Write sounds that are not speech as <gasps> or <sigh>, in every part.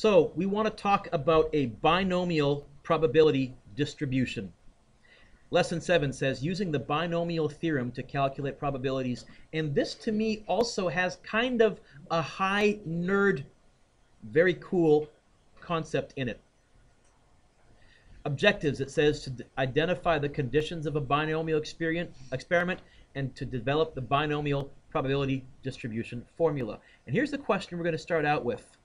So we want to talk about a binomial probability distribution. Lesson 7 says using the binomial theorem to calculate probabilities. And this to me also has kind of a high nerd, very cool concept in it. Objectives, it says to identify the conditions of a binomial experiment and to develop the binomial probability distribution formula. And here's the question we're going to start out with.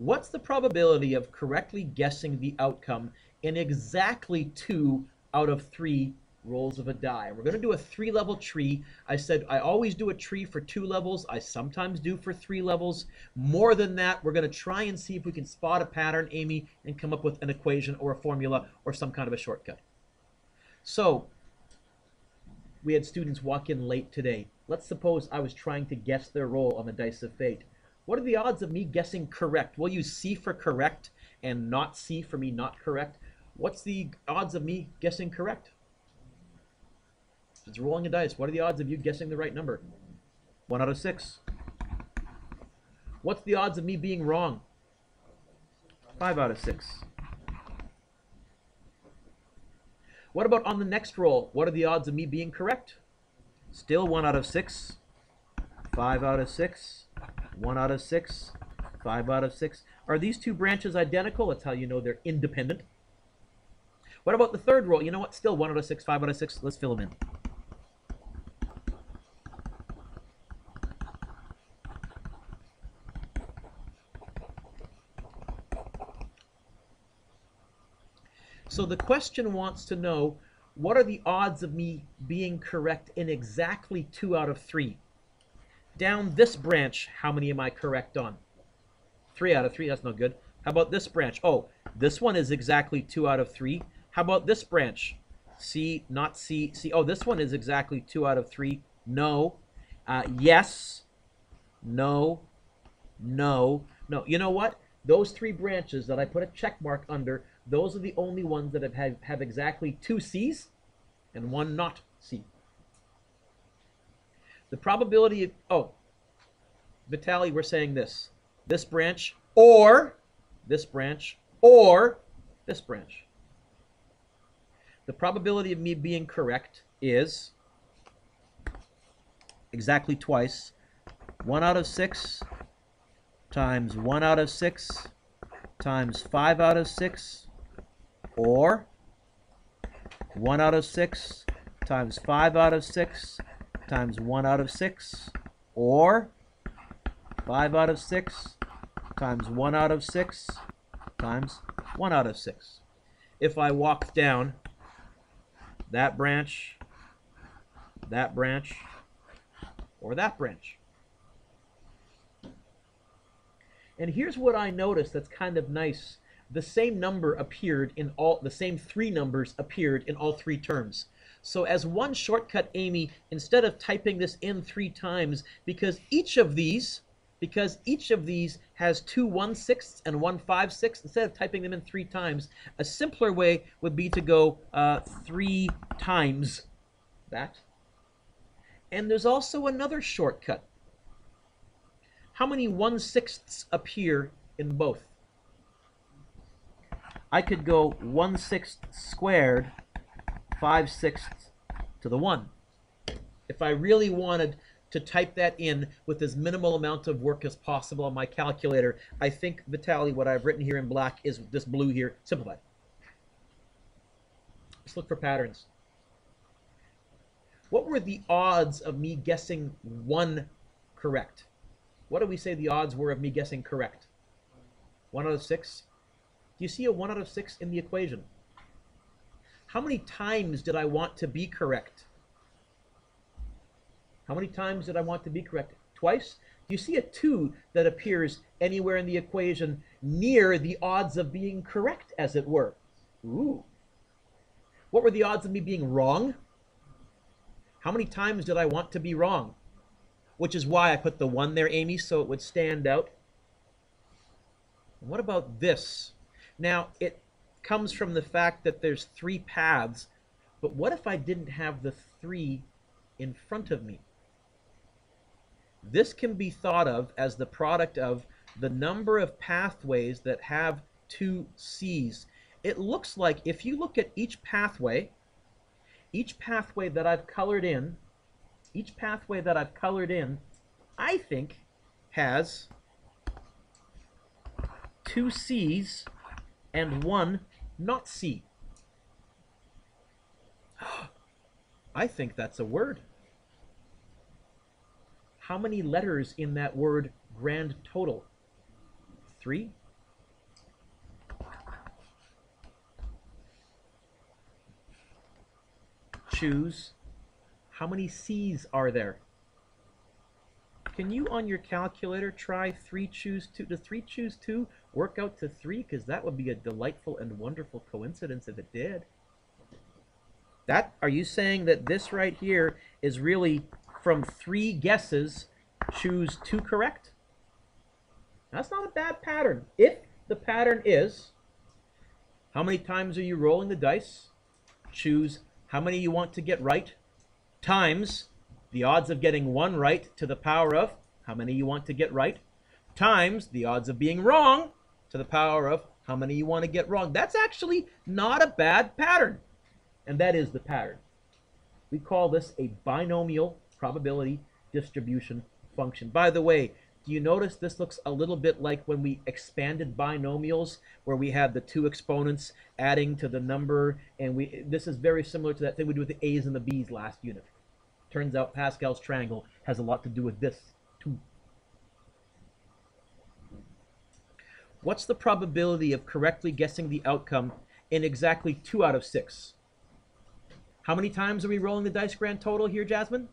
What's the probability of correctly guessing the outcome in exactly two out of three rolls of a die. We're going to do a three level tree. I said I always do a tree for two levels. I sometimes do for three levels. More than that, we're going to try and see if we can spot a pattern, Amy, and come up with an equation or a formula or some kind of a shortcut. So we had students walk in late today. Let's suppose I was trying to guess their roll on the dice of fate. What are the odds of me guessing correct? We'll use C for correct and not C for me not correct. What's the odds of me guessing correct? It's rolling a dice. What are the odds of you guessing the right number? One out of six. What's the odds of me being wrong? Five out of six. What about on the next roll? What are the odds of me being correct? Still one out of six. Five out of six. One out of six. Five out of six. Are these two branches identical? That's how you know they're independent. What about the third roll? You know what? Still 1 out of 6, 5 out of 6. Let's fill them in. So the question wants to know, what are the odds of me being correct in exactly 2 out of 3? Down this branch, how many am I correct on? 3 out of 3, that's no good. How about this branch? Oh, this one is exactly 2 out of 3. How about this branch? C, not C, C. Oh, this one is exactly two out of three. No. Uh, yes. No. No. No. You know what? Those three branches that I put a check mark under, those are the only ones that have, have, have exactly two C's and one not C. The probability of, oh, Vitali, we're saying this. This branch or this branch or this branch. The probability of me being correct is exactly twice. 1 out of 6 times 1 out of 6 times 5 out of 6 or 1 out of 6 times 5 out of 6 times 1 out of 6 or 5 out of 6 times 1 out of 6 times 1 out of 6. If I walk down that branch, that branch, or that branch. And here's what I noticed that's kind of nice. The same number appeared in all, the same three numbers appeared in all three terms. So as one shortcut, Amy, instead of typing this in three times, because each of these because each of these has two 1 sixths and one 5 sixths. Instead of typing them in three times, a simpler way would be to go uh, three times that. And there's also another shortcut. How many 1 sixths appear in both? I could go one sixth squared, 5 sixths to the 1. If I really wanted to type that in with as minimal amount of work as possible on my calculator. I think, Vitali, what I've written here in black is this blue here, simplified. Let's look for patterns. What were the odds of me guessing one correct? What do we say the odds were of me guessing correct? One out of six? Do you see a one out of six in the equation? How many times did I want to be correct? How many times did I want to be correct? Twice? Do you see a 2 that appears anywhere in the equation near the odds of being correct, as it were? Ooh. What were the odds of me being wrong? How many times did I want to be wrong? Which is why I put the 1 there, Amy, so it would stand out. what about this? Now, it comes from the fact that there's three paths, but what if I didn't have the 3 in front of me? This can be thought of as the product of the number of pathways that have two C's. It looks like if you look at each pathway, each pathway that I've colored in, each pathway that I've colored in, I think has two C's and one not C. <gasps> I think that's a word. How many letters in that word grand total? Three? Choose. How many C's are there? Can you on your calculator try 3 choose 2? Does 3 choose 2 work out to 3? Because that would be a delightful and wonderful coincidence if it did. That Are you saying that this right here is really from three guesses, choose two correct? That's not a bad pattern. If the pattern is, how many times are you rolling the dice? Choose how many you want to get right, times the odds of getting one right to the power of how many you want to get right, times the odds of being wrong to the power of how many you want to get wrong. That's actually not a bad pattern. And that is the pattern. We call this a binomial probability distribution function. By the way, do you notice this looks a little bit like when we expanded binomials where we had the two exponents adding to the number and we this is very similar to that thing we did with the A's and the B's last unit. Turns out Pascal's triangle has a lot to do with this too. What's the probability of correctly guessing the outcome in exactly 2 out of 6? How many times are we rolling the dice grand total here, Jasmine?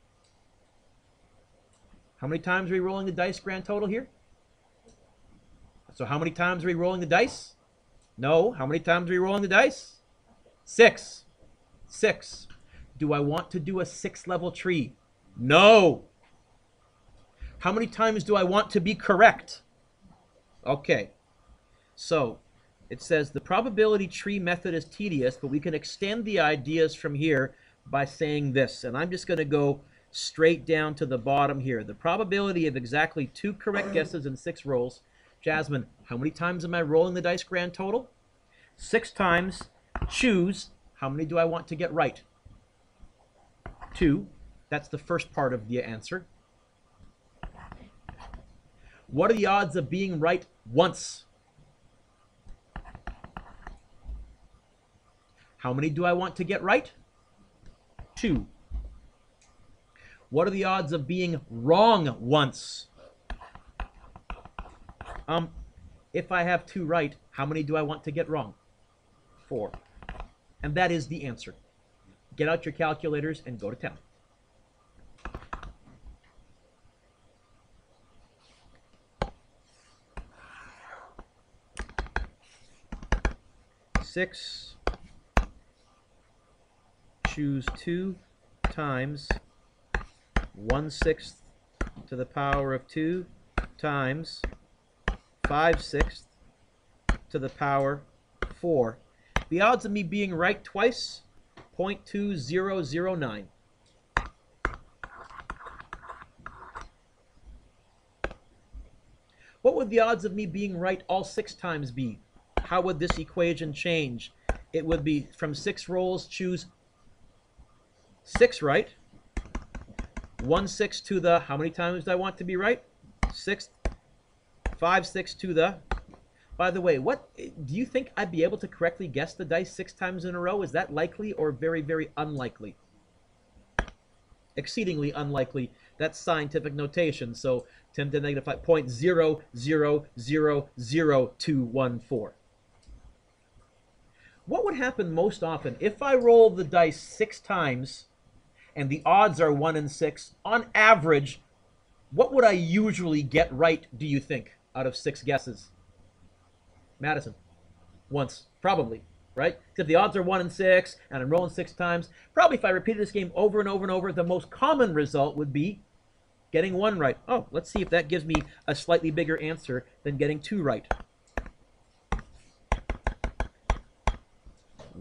How many times are we rolling the dice grand total here? So how many times are we rolling the dice? No. How many times are we rolling the dice? Six. Six. Do I want to do a six level tree? No. How many times do I want to be correct? Okay. So it says the probability tree method is tedious, but we can extend the ideas from here by saying this. And I'm just going to go straight down to the bottom here. The probability of exactly two correct guesses in six rolls. Jasmine, how many times am I rolling the dice grand total? Six times. Choose. How many do I want to get right? Two. That's the first part of the answer. What are the odds of being right once? How many do I want to get right? Two. What are the odds of being wrong once? Um, if I have two right, how many do I want to get wrong? Four. And that is the answer. Get out your calculators and go to town. Six. Choose two times 1 sixth to the power of 2 times 5 sixths to the power 4. The odds of me being right twice, 0.2009. What would the odds of me being right all six times be? How would this equation change? It would be from six rolls, choose six right, 1 6 to the, how many times do I want to be right? 6, 5 6 to the. By the way, what do you think I'd be able to correctly guess the dice six times in a row? Is that likely or very, very unlikely? Exceedingly unlikely. That's scientific notation. So 10 to the negative 5, 0.000214. What would happen most often if I roll the dice six times and the odds are 1 in 6, on average, what would I usually get right, do you think, out of six guesses? Madison. Once. Probably. Right? If the odds are 1 in 6, and I'm rolling six times, probably if I repeated this game over and over and over, the most common result would be getting one right. Oh, let's see if that gives me a slightly bigger answer than getting two right.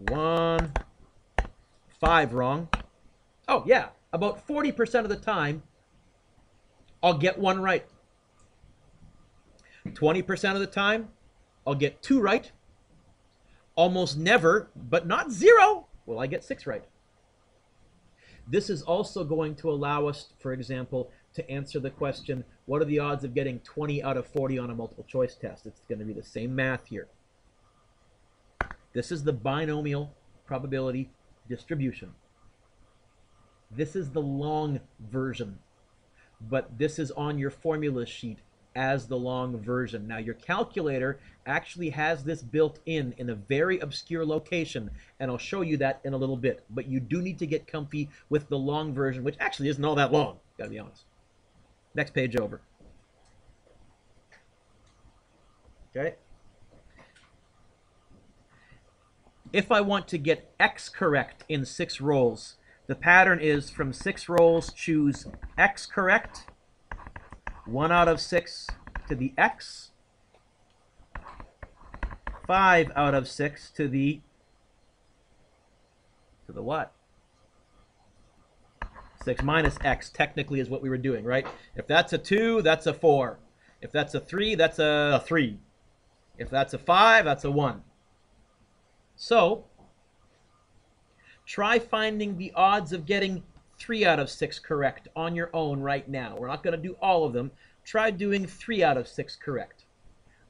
One, five wrong. Oh, yeah. About 40% of the time, I'll get one right. 20% of the time, I'll get two right. Almost never, but not zero, will I get six right. This is also going to allow us, for example, to answer the question, what are the odds of getting 20 out of 40 on a multiple choice test? It's going to be the same math here. This is the binomial probability distribution. This is the long version, but this is on your formula sheet as the long version. Now your calculator actually has this built in in a very obscure location and I'll show you that in a little bit. But you do need to get comfy with the long version which actually isn't all that long, gotta be honest. Next page over. Okay. If I want to get X correct in six rolls, the pattern is from six rolls, choose X correct, 1 out of 6 to the x. 5 out of 6 to the to the what? 6 minus x technically is what we were doing, right? If that's a 2, that's a 4. If that's a 3, that's a 3. If that's a 5, that's a 1. So, try finding the odds of getting three out of six correct on your own right now. We're not going to do all of them. Try doing three out of six correct.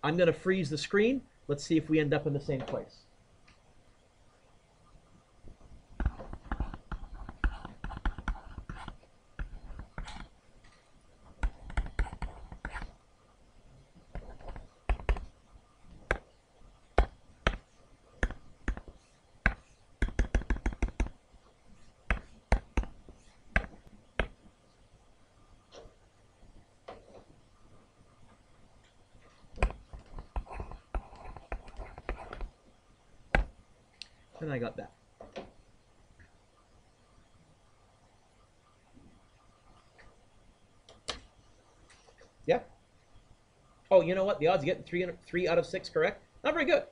I'm going to freeze the screen. Let's see if we end up in the same place. And I got that. Yeah. Oh, you know what? The odds of getting three, three out of six correct, not very good.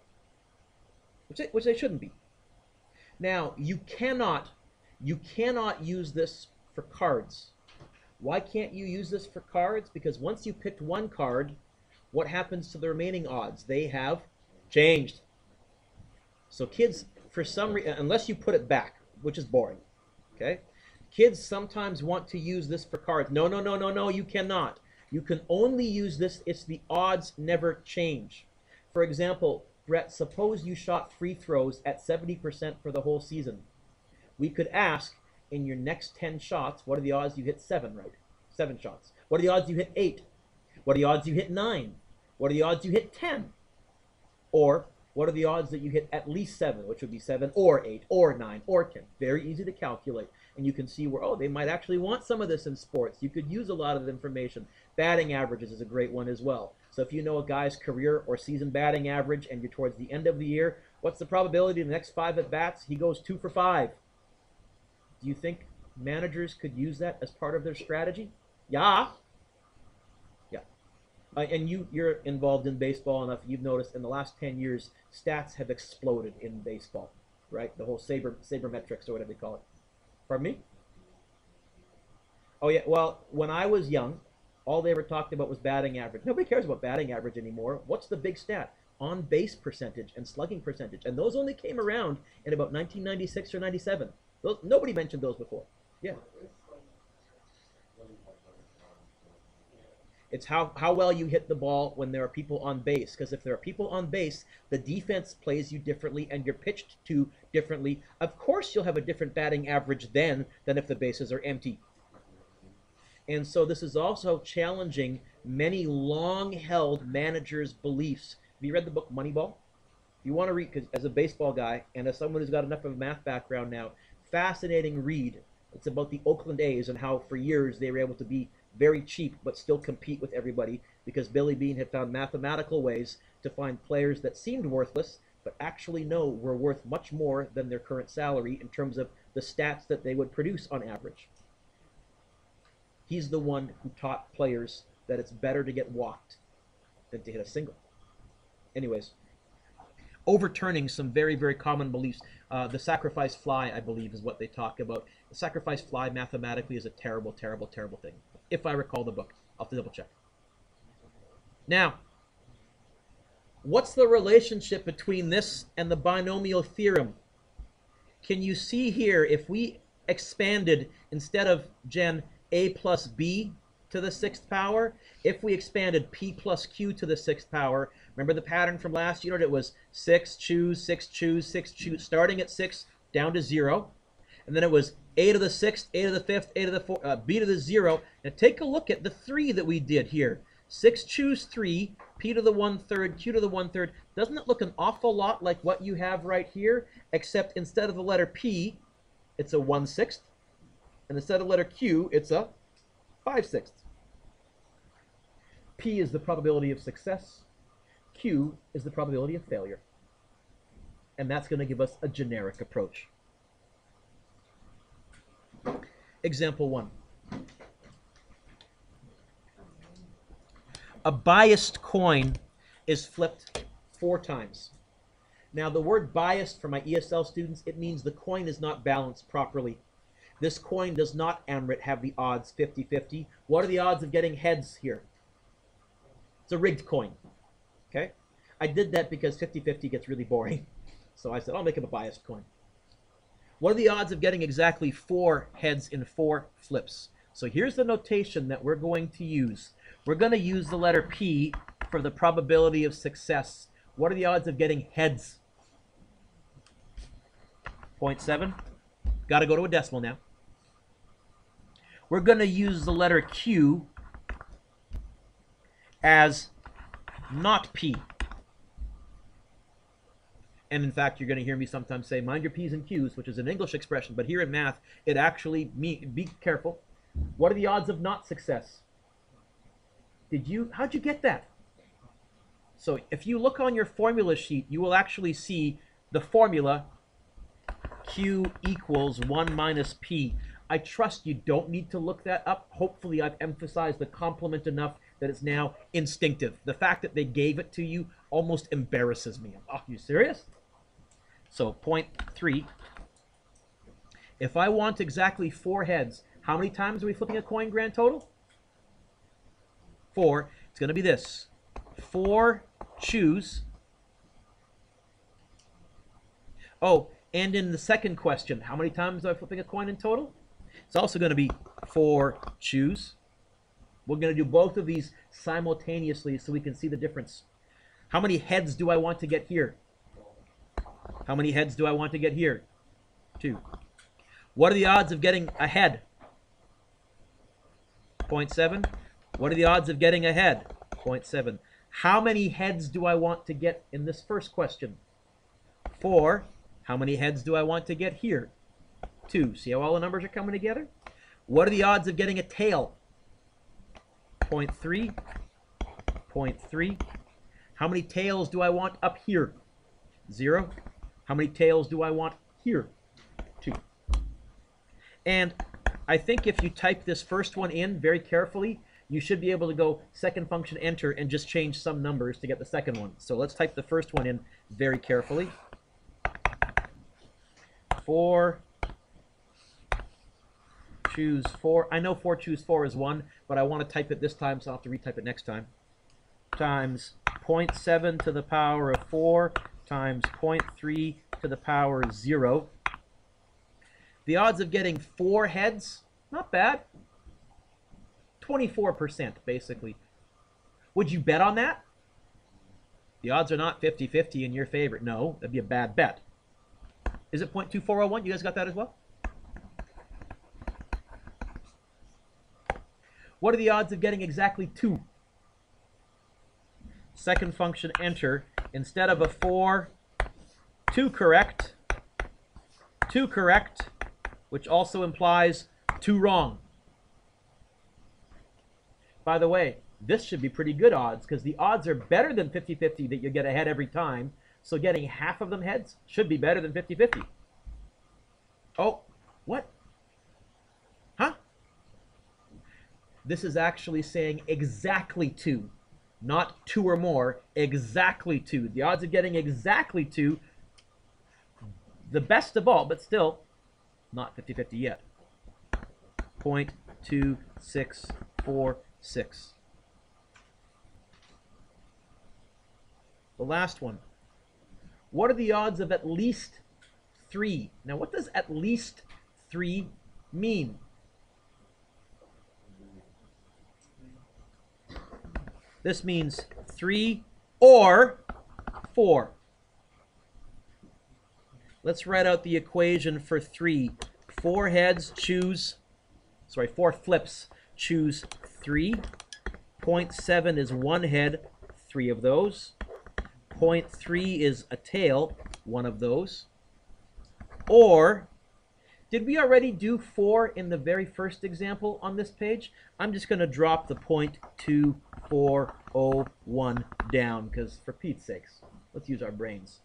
Which they, which they shouldn't be. Now, you cannot, you cannot use this for cards. Why can't you use this for cards? Because once you picked one card, what happens to the remaining odds? They have changed. So kids for some reason, unless you put it back, which is boring, okay? Kids sometimes want to use this for cards. No, no, no, no, no, you cannot. You can only use this, it's the odds never change. For example, Brett, suppose you shot free throws at 70% for the whole season. We could ask, in your next 10 shots, what are the odds you hit seven right? Seven shots. What are the odds you hit eight? What are the odds you hit nine? What are the odds you hit 10? Or what are the odds that you hit at least seven, which would be seven or eight or nine or ten? Very easy to calculate. And you can see where, oh, they might actually want some of this in sports. You could use a lot of the information. Batting averages is a great one as well. So if you know a guy's career or season batting average and you're towards the end of the year, what's the probability in the next five at bats he goes two for five? Do you think managers could use that as part of their strategy? Yeah. Uh, and you you're involved in baseball enough. You've noticed in the last ten years, stats have exploded in baseball, right? The whole saber sabermetrics or whatever they call it. Pardon me. Oh yeah. Well, when I was young, all they ever talked about was batting average. Nobody cares about batting average anymore. What's the big stat? On base percentage and slugging percentage, and those only came around in about 1996 or 97. Those, nobody mentioned those before. Yeah. It's how, how well you hit the ball when there are people on base. Because if there are people on base, the defense plays you differently and you're pitched to differently. Of course, you'll have a different batting average then than if the bases are empty. And so this is also challenging many long-held managers' beliefs. Have you read the book Moneyball? If you want to read, because as a baseball guy and as someone who's got enough of a math background now, fascinating read. It's about the Oakland A's and how for years they were able to be very cheap but still compete with everybody because Billy Beane had found mathematical ways to find players that seemed worthless but actually know were worth much more than their current salary in terms of the stats that they would produce on average. He's the one who taught players that it's better to get walked than to hit a single. Anyways, overturning some very, very common beliefs. Uh, the sacrifice fly, I believe, is what they talk about. The sacrifice fly mathematically is a terrible, terrible, terrible thing if I recall the book. I'll have to double check. Now, What's the relationship between this and the binomial theorem? Can you see here if we expanded instead of gen a plus b to the sixth power, if we expanded p plus q to the sixth power, remember the pattern from last unit? It was 6, choose, 6, choose, 6, choose, starting at 6 down to 0. And then it was a to the sixth, a to the fifth, a to the fourth, uh, b to the zero. Now take a look at the 3 that we did here. 6 choose 3, p to the one third, q to the one third. Doesn't it look an awful lot like what you have right here? Except instead of the letter p, it's a one sixth. And instead of letter q, it's a 5 sixths. P is the probability of success. Q is the probability of failure. And that's going to give us a generic approach. Example 1. A biased coin is flipped four times. Now the word biased for my ESL students, it means the coin is not balanced properly. This coin does not, Amrit, have the odds 50-50. What are the odds of getting heads here? It's a rigged coin. Okay? I did that because 50-50 gets really boring. <laughs> So I said, I'll make it a biased coin. What are the odds of getting exactly four heads in four flips? So here's the notation that we're going to use. We're going to use the letter P for the probability of success. What are the odds of getting heads? 0.7. Got to go to a decimal now. We're going to use the letter Q as not P. And in fact, you're going to hear me sometimes say, mind your P's and Q's, which is an English expression, but here in math, it actually, me, be careful. What are the odds of not success? Did you, how'd you get that? So if you look on your formula sheet, you will actually see the formula Q equals 1 minus P. I trust you don't need to look that up. Hopefully I've emphasized the complement enough that it's now instinctive. The fact that they gave it to you almost embarrasses me. Are you serious? So point three. If I want exactly four heads, how many times are we flipping a coin grand total? Four. It's going to be this. Four choose. Oh, and in the second question, how many times am I flipping a coin in total? It's also going to be four choose. We're going to do both of these simultaneously so we can see the difference. How many heads do I want to get here? How many heads do I want to get here? Two. What are the odds of getting a head? 0.7. What are the odds of getting a head? 0.7. How many heads do I want to get in this first question? Four. How many heads do I want to get here? Two. See how all the numbers are coming together? What are the odds of getting a tail? 0.3, 0.3. How many tails do I want up here? Zero. How many tails do I want here? Two. And I think if you type this first one in very carefully, you should be able to go second function enter and just change some numbers to get the second one. So let's type the first one in very carefully. Four, choose 4. I know 4 choose 4 is 1, but I want to type it this time, so I'll have to retype it next time. Times 0.7 to the power of 4 times 0.3 to the power 0. The odds of getting 4 heads, not bad. 24%, basically. Would you bet on that? The odds are not 50-50 in your favor. No, that'd be a bad bet. Is it 0.2401? You guys got that as well? What are the odds of getting exactly 2? Second function, enter. Instead of a 4, 2 correct. 2 correct, which also implies 2 wrong. By the way, this should be pretty good odds because the odds are better than 50-50 that you get ahead every time. So getting half of them heads should be better than 50-50. Oh, what? Huh? This is actually saying exactly two, not two or more, exactly two. The odds of getting exactly two, the best of all, but still not 50-50 yet. 0.2646. The last one. What are the odds of at least 3? Now, what does at least 3 mean? This means 3 or 4. Let's write out the equation for 3. 4 heads, choose, sorry, 4 flips, choose 3. 0.7 is one head, three of those. 0.3 is a tail, one of those. Or, did we already do 4 in the very first example on this page? I'm just going to drop the 0.2401 down, because for Pete's sakes, let's use our brains.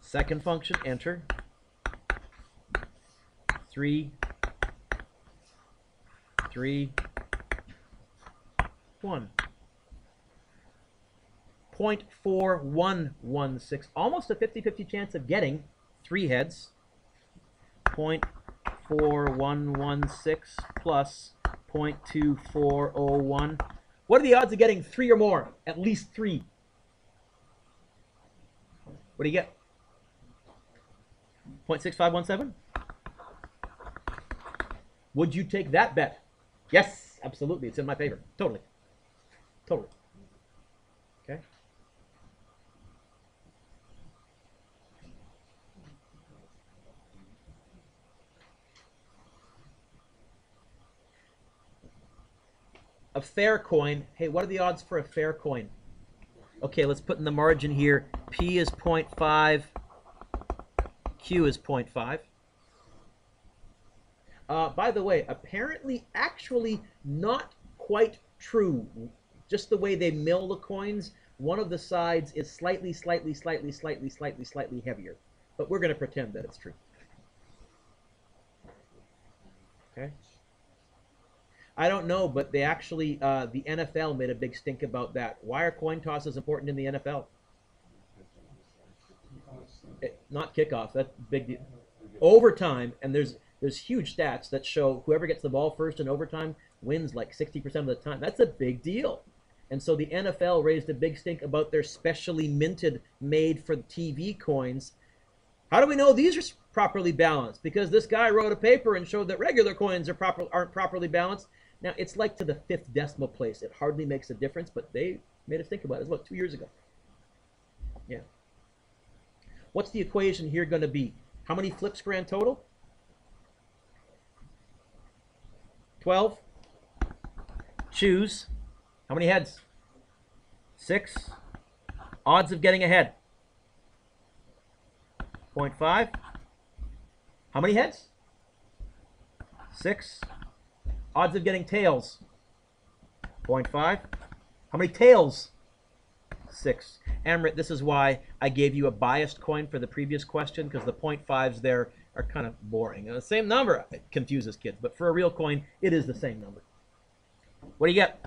Second function, enter. 3, 3, 1. 0.4116, almost a 50-50 chance of getting three heads. 0.4116 plus 0.2401. What are the odds of getting three or more? At least three. What do you get? 0.6517? Would you take that bet? Yes, absolutely. It's in my favor. Totally. Totally. A fair coin. Hey, what are the odds for a fair coin? Okay, let's put in the margin here. P is 0.5. Q is 0.5. Uh, by the way, apparently, actually not quite true. Just the way they mill the coins, one of the sides is slightly, slightly, slightly, slightly, slightly, slightly heavier. But we're going to pretend that it's true. Okay. I don't know, but they actually, uh, the NFL made a big stink about that. Why are coin tosses important in the NFL? It, not kickoff. That's big deal. Overtime, and there's there's huge stats that show whoever gets the ball first in overtime wins like 60% of the time. That's a big deal. And so the NFL raised a big stink about their specially minted, made for TV coins. How do we know these are properly balanced? Because this guy wrote a paper and showed that regular coins are proper, aren't properly balanced. Now, it's like to the fifth decimal place. It hardly makes a difference, but they made us think about it. It about two years ago. Yeah. What's the equation here going to be? How many flips grand total? 12. Choose. How many heads? Six. Odds of getting ahead. 0.5. How many heads? Six. Odds of getting tails. 0.5. How many tails? Six. Amrit, this is why I gave you a biased coin for the previous question, because the 0.5s there are kind of boring. the same number it confuses kids, but for a real coin, it is the same number. What do you get?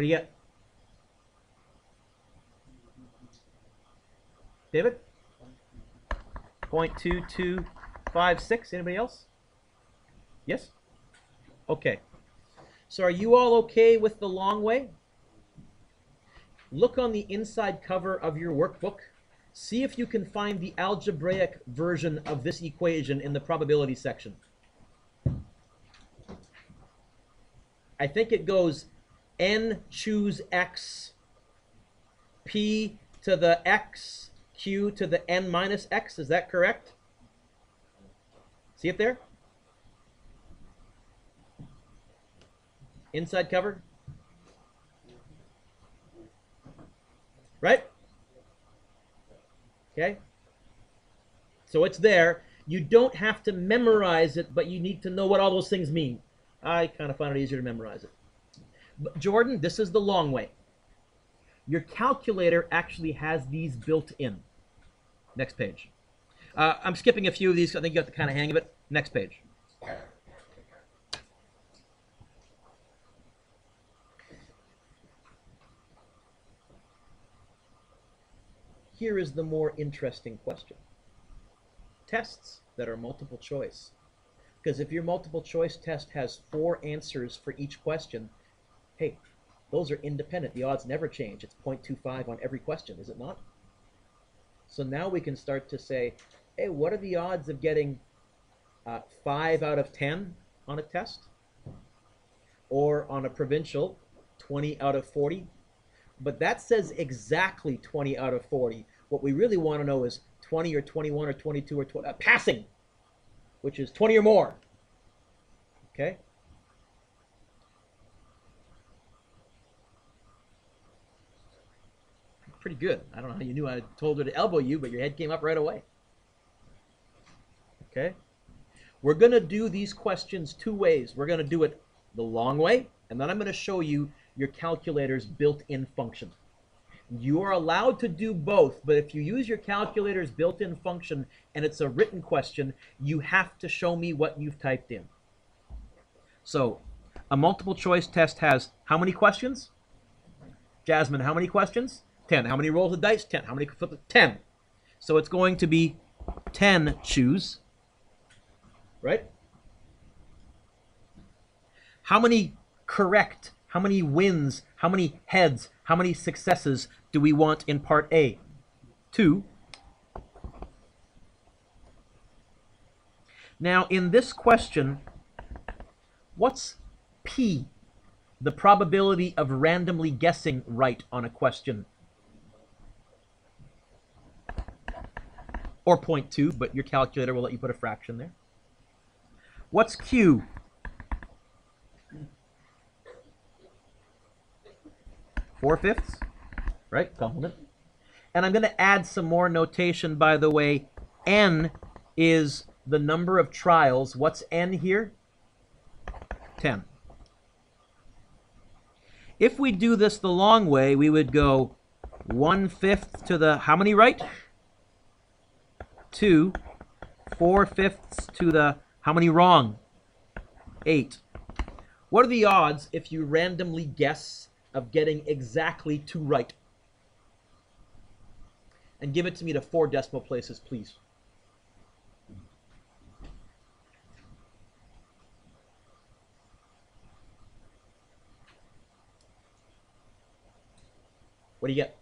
What do you get? David? 0.2256. Anybody else? Yes? Okay. So are you all okay with the long way? Look on the inside cover of your workbook. See if you can find the algebraic version of this equation in the probability section. I think it goes n choose x, p to the x, q to the n minus x. Is that correct? See it there? Inside cover? Right? Okay? So it's there. You don't have to memorize it, but you need to know what all those things mean. I kind of find it easier to memorize it. Jordan, this is the long way. Your calculator actually has these built in. Next page. Uh, I'm skipping a few of these. I think you got the kind of hang of it. Next page. Here is the more interesting question. Tests that are multiple choice. Because if your multiple choice test has four answers for each question, hey, those are independent. The odds never change. It's 0.25 on every question, is it not? So now we can start to say, hey, what are the odds of getting uh, 5 out of 10 on a test? Or on a provincial, 20 out of 40? But that says exactly 20 out of 40. What we really want to know is 20 or 21 or 22 or 20, uh, passing, which is 20 or more. Okay? Pretty good. I don't know how you knew I told her to elbow you, but your head came up right away. Okay? We're going to do these questions two ways. We're going to do it the long way, and then I'm going to show you your calculator's built-in function. You are allowed to do both, but if you use your calculator's built-in function and it's a written question, you have to show me what you've typed in. So, a multiple choice test has how many questions? Jasmine, how many questions? 10. How many rolls of dice? 10. How many flip? 10. So it's going to be 10 choose. Right? How many correct? How many wins? How many heads? How many successes do we want in part A? 2. Now, in this question, what's P, the probability of randomly guessing right on a question? Or 0.2, but your calculator will let you put a fraction there. What's Q? Four fifths, right? Complement. And I'm going to add some more notation, by the way. N is the number of trials. What's N here? 10. If we do this the long way, we would go 1 fifth to the, how many right? 2, 4 fifths to the, how many wrong? 8. What are the odds if you randomly guess of getting exactly 2 right? And give it to me to four decimal places, please. What do you get?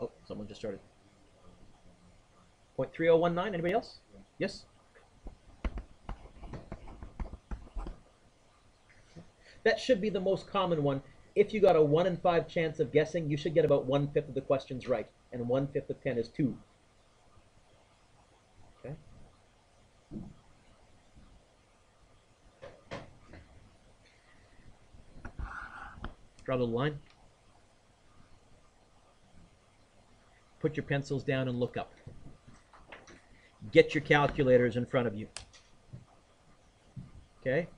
Oh, someone just started. 0.3019, anybody else? Yes? That should be the most common one. If you got a 1 in 5 chance of guessing, you should get about one-fifth of the questions right. And one-fifth of 10 is 2. Okay? Draw the line. Put your pencils down and look up. Get your calculators in front of you. Okay?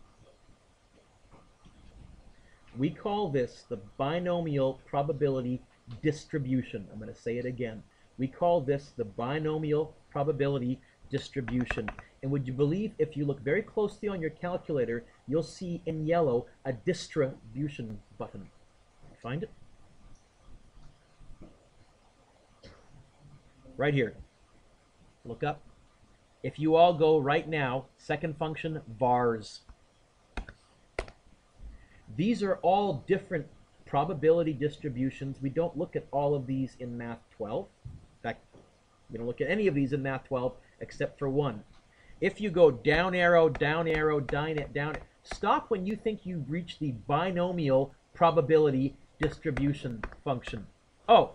We call this the binomial probability distribution. I'm going to say it again. We call this the binomial probability distribution. And would you believe if you look very closely on your calculator, you'll see in yellow a distribution button. Find it? Right here. Look up. If you all go right now, second function, vars. These are all different probability distributions. We don't look at all of these in Math 12. In fact, we don't look at any of these in Math 12 except for one. If you go down arrow, down arrow, down, it, down, stop when you think you've reached the binomial probability distribution function. Oh,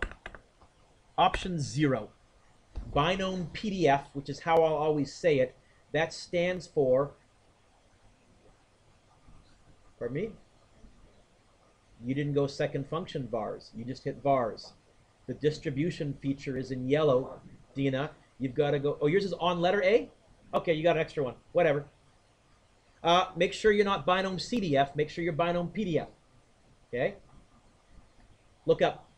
option zero. Binom PDF, which is how I'll always say it, that stands for, pardon me? You didn't go second function vars. You just hit vars. The distribution feature is in yellow. Dina, you've got to go. Oh, yours is on letter A? Okay, you got an extra one. Whatever. Uh, make sure you're not binom CDF. Make sure you're binom PDF. Okay? Look up.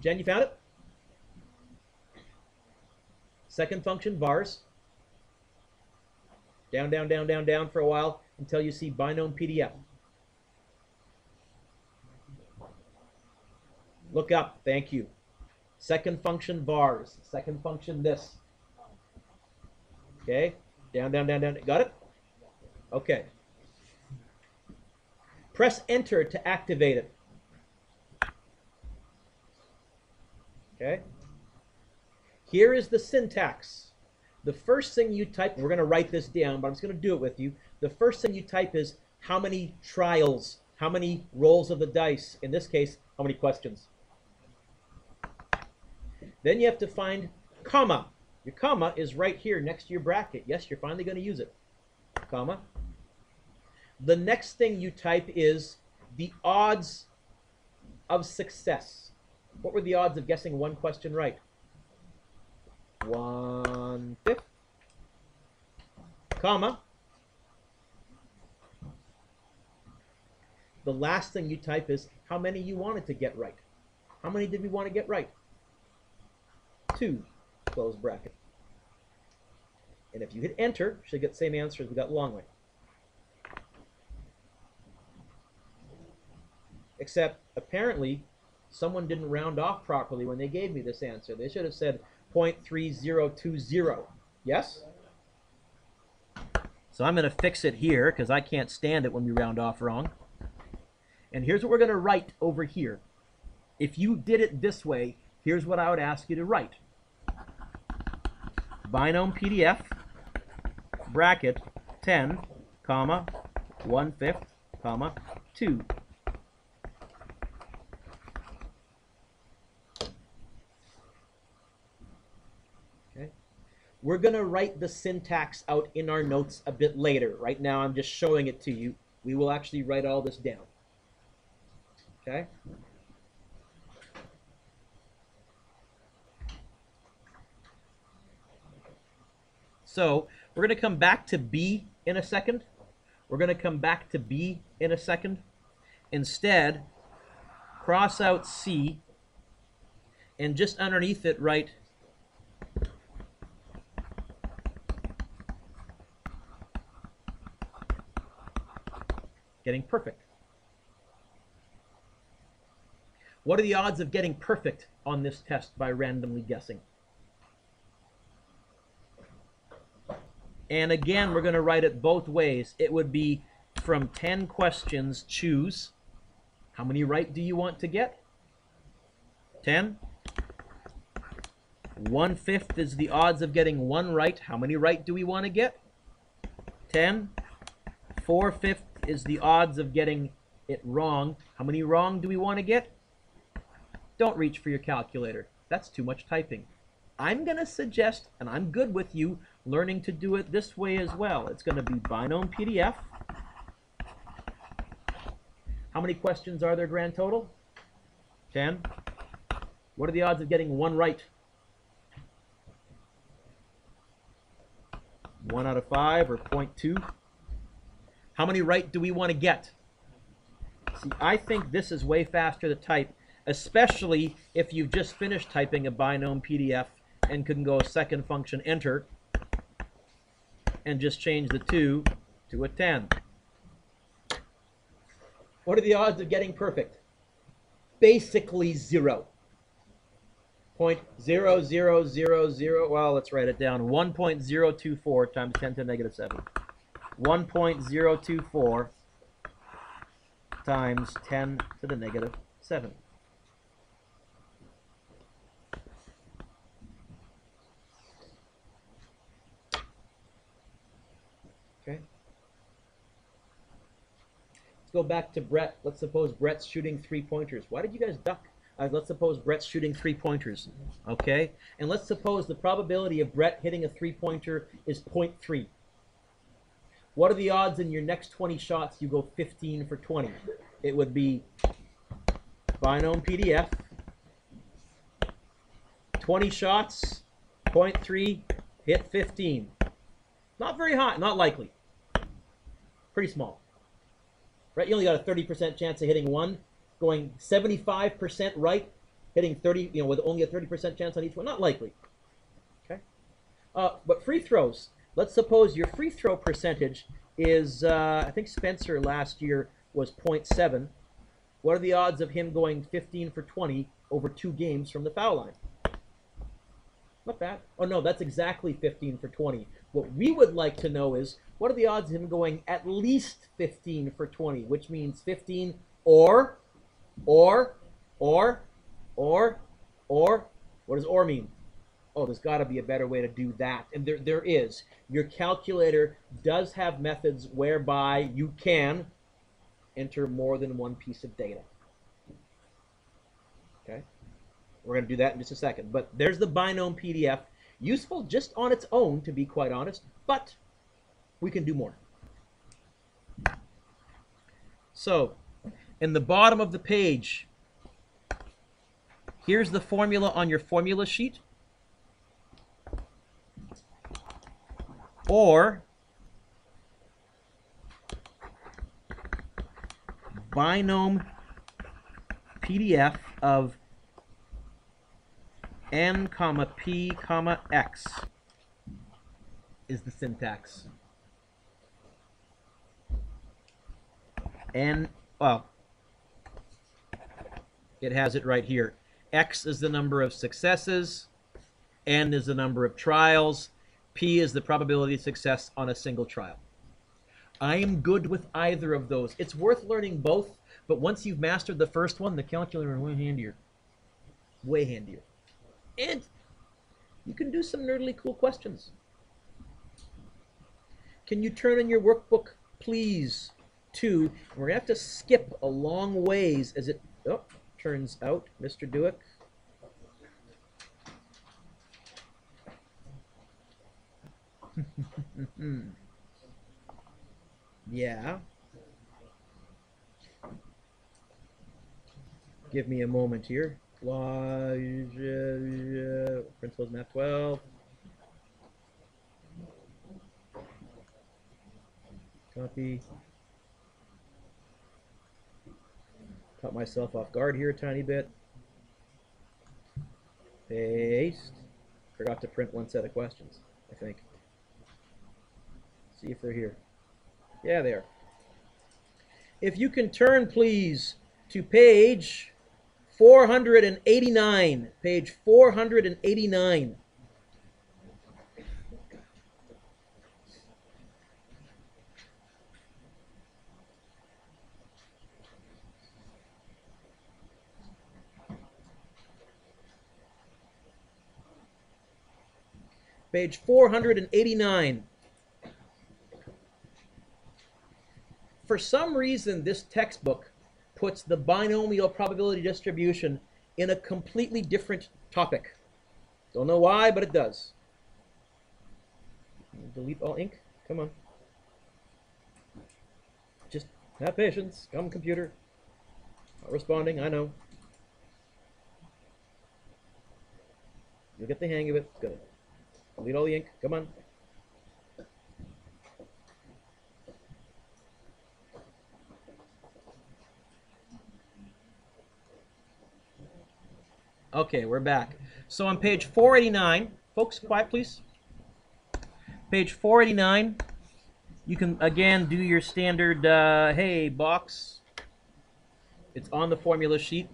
Jen, you found it? Second function, vars. Down, down, down, down, down for a while until you see binom PDF. Look up, thank you. Second function, vars. Second function, this. Okay, down, down, down, down. Got it? Okay. Press enter to activate it. Okay. Here is the syntax. The first thing you type, we're going to write this down, but I'm just going to do it with you. The first thing you type is how many trials, how many rolls of the dice. In this case, how many questions. Then you have to find comma. Your comma is right here next to your bracket. Yes, you're finally going to use it. Comma. The next thing you type is the odds of success. What were the odds of guessing one question right? One fifth, comma. The last thing you type is how many you wanted to get right. How many did we want to get right? Two, close bracket. And if you hit enter, you should get the same answer as we got long way. Except, apparently, someone didn't round off properly when they gave me this answer. They should have said 0.3020. Yes? So I'm going to fix it here because I can't stand it when we round off wrong. And here's what we're going to write over here. If you did it this way, here's what I would ask you to write. Binom PDF, bracket, 10, comma, 1 fifth, comma, 2. We're going to write the syntax out in our notes a bit later. Right now, I'm just showing it to you. We will actually write all this down. Okay? So we're going to come back to B in a second. We're going to come back to B in a second. Instead, cross out C and just underneath it write getting perfect. What are the odds of getting perfect on this test by randomly guessing? And again, we're going to write it both ways. It would be from 10 questions, choose. How many right do you want to get? 10. One fifth is the odds of getting one right. How many right do we want to get? 10. Four fifths is the odds of getting it wrong. How many wrong do we want to get? Don't reach for your calculator. That's too much typing. I'm going to suggest, and I'm good with you, learning to do it this way as well. It's going to be binom PDF. How many questions are there grand total? 10. What are the odds of getting one right? One out of five or 0.2? How many right do we want to get? See, I think this is way faster to type, especially if you've just finished typing a binom PDF and can go second function enter and just change the 2 to a 10. What are the odds of getting perfect? Basically zero. Point zero zero zero zero. Well, let's write it down. 1.024 times 10 to the negative 7. 1.024 times 10 to the negative 7. Okay. Let's go back to Brett. Let's suppose Brett's shooting three pointers. Why did you guys duck? Uh, let's suppose Brett's shooting three pointers. Okay? And let's suppose the probability of Brett hitting a three pointer is 0.3. What are the odds in your next 20 shots you go 15 for 20? It would be binom PDF. 20 shots, 0.3, hit 15. Not very high, not likely. Pretty small. Right? You only got a 30% chance of hitting one. Going 75% right, hitting 30, you know, with only a 30% chance on each one. Not likely. Okay? Uh, but free throws. Let's suppose your free throw percentage is, uh, I think Spencer last year was 0.7. What are the odds of him going 15 for 20 over two games from the foul line? Not bad. Oh no, that's exactly 15 for 20. What we would like to know is what are the odds of him going at least 15 for 20, which means 15 or, or, or, or, or, what does or mean? Oh, there's got to be a better way to do that. And there, there is. Your calculator does have methods whereby you can enter more than one piece of data. Okay? We're going to do that in just a second. But there's the Binom PDF. Useful just on its own, to be quite honest, but we can do more. So, in the bottom of the page, here's the formula on your formula sheet. Or Binom PDF of n comma p comma x is the syntax. n well it has it right here. X is the number of successes, N is the number of trials, P is the probability of success on a single trial. I am good with either of those. It's worth learning both, but once you've mastered the first one, the calculator is way handier. Way handier. And you can do some nerdly cool questions. Can you turn in your workbook, please, to, we're going to have to skip a long ways as it, oh, turns out, Mr. Dueck. <laughs> yeah. Give me a moment here. Principles, math 12. Copy. Caught myself off guard here a tiny bit. Paste. Forgot to print one set of questions, I think. See if they're here. Yeah, they are. If you can turn, please, to page 489. Page 489. Page 489. For some reason, this textbook puts the binomial probability distribution in a completely different topic. Don't know why, but it does. Delete all ink. Come on. Just have patience. Come, computer. Not responding, I know. You'll get the hang of it. Good. Delete all the ink. Come on. Okay, we're back. So on page 489, folks, quiet please. Page 489, you can again do your standard, uh, hey, box. It's on the formula sheet.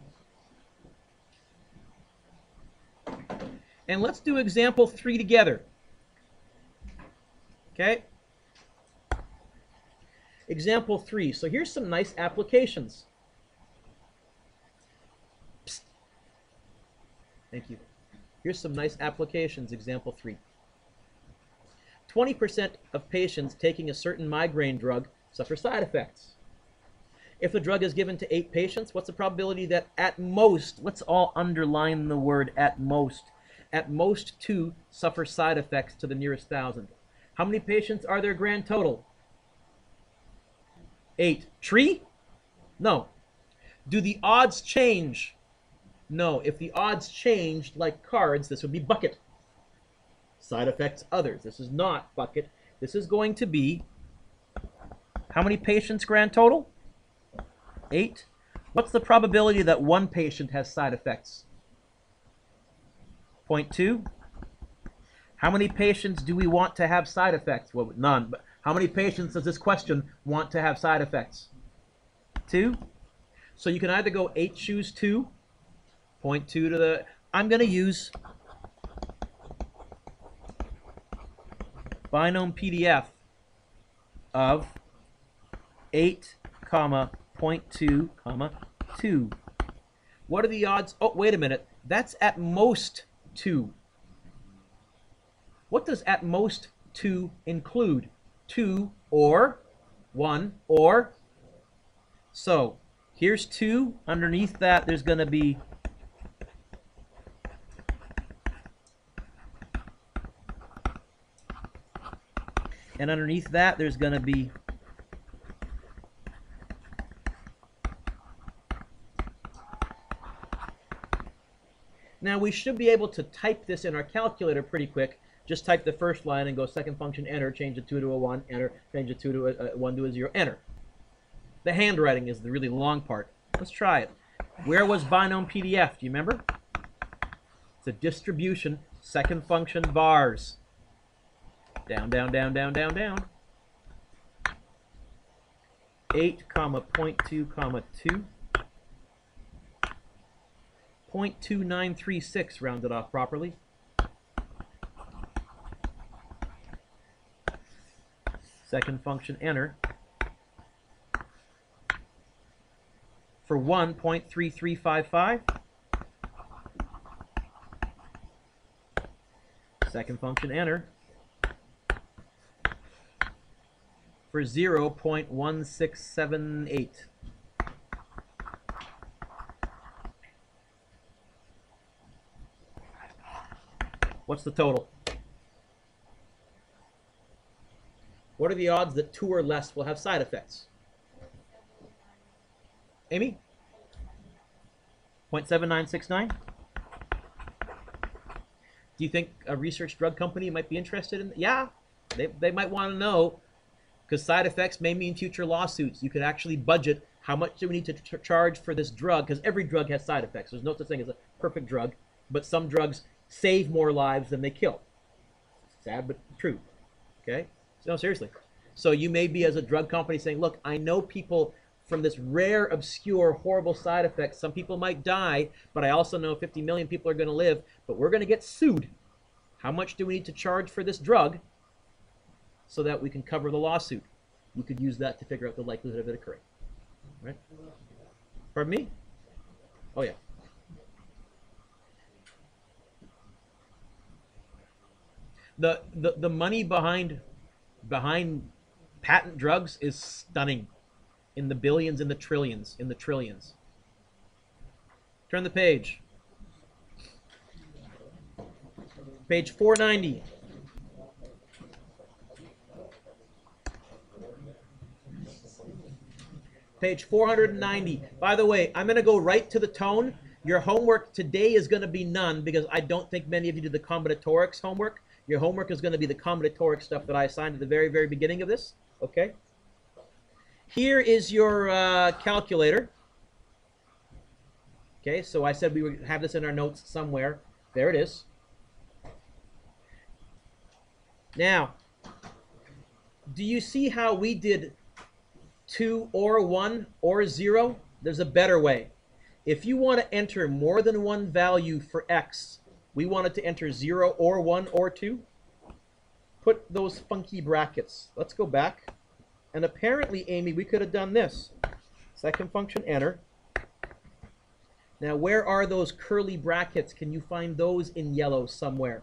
And let's do example three together. Okay? Example three. So here's some nice applications. Thank you. Here's some nice applications, example three. 20% of patients taking a certain migraine drug suffer side effects. If the drug is given to eight patients, what's the probability that at most, let's all underline the word at most, at most two suffer side effects to the nearest thousand? How many patients are there grand total? Eight. Tree? No. Do the odds change no, if the odds changed like cards, this would be bucket. Side effects others. This is not bucket. This is going to be how many patients grand total? Eight. What's the probability that one patient has side effects? 0.2. How many patients do we want to have side effects? Well, none. But how many patients does this question want to have side effects? Two. So you can either go 8 choose 2, point 2 to the... I'm going to use binom PDF of 8 comma 0.2 comma 2. What are the odds? Oh, wait a minute. That's at most 2. What does at most 2 include? 2 or 1 or so here's 2 underneath that there's going to be and underneath that there's going to be Now we should be able to type this in our calculator pretty quick. Just type the first line and go second function, enter, change the 2 to a 1, enter, change the 2 to a, a 1 to a 0, enter. The handwriting is the really long part. Let's try it. Where was binom PDF? Do you remember? It's a distribution, second function vars. Down, down, down, down, down, down. 8 comma 0.2 comma 2. 0.2936 rounded off properly. Second function, enter. For 1.3355. Second function, enter. For 0.1678. What's the total? What are the odds that two or less will have side effects? Amy? 0.7969? Do you think a research drug company might be interested in? Yeah, they, they might want to know because side effects may mean future lawsuits. You could actually budget how much do we need to charge for this drug because every drug has side effects. There's no such thing as a perfect drug, but some drugs save more lives than they kill. Sad but true. Okay? No, seriously. So you may be as a drug company saying, look, I know people from this rare, obscure, horrible side effect. Some people might die, but I also know 50 million people are going to live, but we're going to get sued. How much do we need to charge for this drug so that we can cover the lawsuit? You could use that to figure out the likelihood of it occurring. Right? Pardon me? Oh, yeah. the, the the money behind behind patent drugs is stunning in the billions in the trillions in the trillions turn the page page 490 page 490 by the way i'm going to go right to the tone your homework today is going to be none because i don't think many of you did the combinatorics homework your homework is going to be the combinatoric stuff that I assigned at the very, very beginning of this. Okay? Here is your uh, calculator. Okay, so I said we would have this in our notes somewhere. There it is. Now, do you see how we did 2 or 1 or 0? There's a better way. If you want to enter more than one value for x, we wanted to enter 0 or 1 or 2. Put those funky brackets. Let's go back. And apparently, Amy, we could have done this. Second function, enter. Now, where are those curly brackets? Can you find those in yellow somewhere?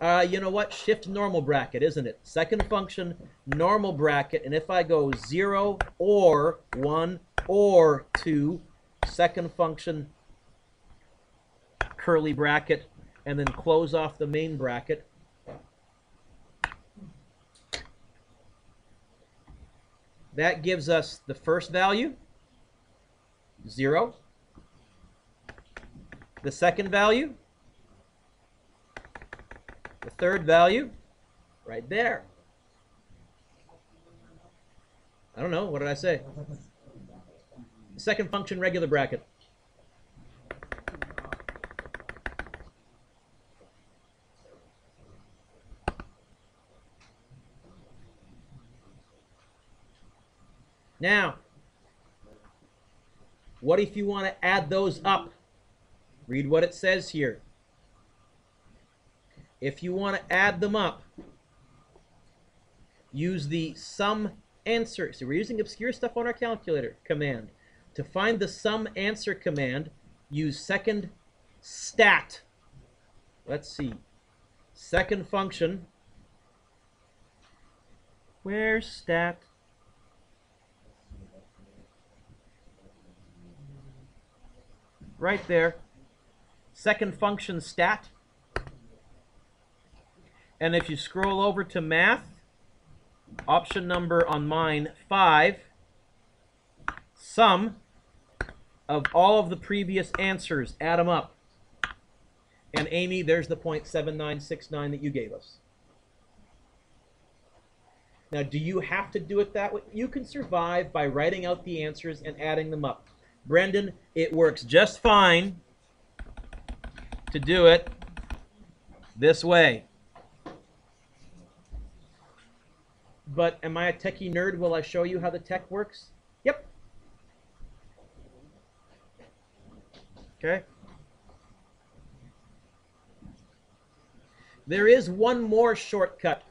Uh, you know what? Shift normal bracket, isn't it? Second function, normal bracket. And if I go 0 or 1 or 2, second function, curly bracket, and then close off the main bracket. That gives us the first value, 0. The second value, the third value right there. I don't know. What did I say? The second function, regular bracket. Now, what if you want to add those up? Read what it says here. If you want to add them up, use the sum answer. So we're using obscure stuff on our calculator command. To find the sum answer command, use second stat. Let's see. Second function. Where's stat? Right there. Second function stat. And if you scroll over to math, option number on mine 5, sum of all of the previous answers, add them up. And Amy, there's the point 7969 that you gave us. Now, do you have to do it that way? You can survive by writing out the answers and adding them up. Brendan, it works just fine to do it this way. But am I a techie nerd? Will I show you how the tech works? Yep. Okay. There is one more shortcut.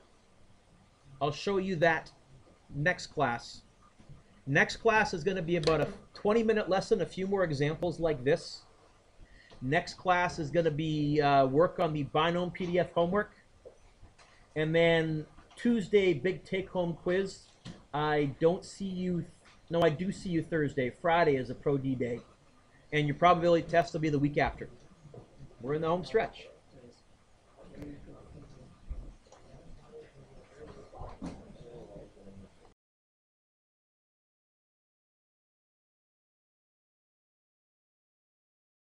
I'll show you that next class. Next class is going to be about a 20 minute lesson, a few more examples like this. Next class is going to be uh, work on the Binom PDF homework. And then Tuesday, big take home quiz. I don't see you, no, I do see you Thursday. Friday is a Pro D day. And your probability test will be the week after. We're in the home stretch.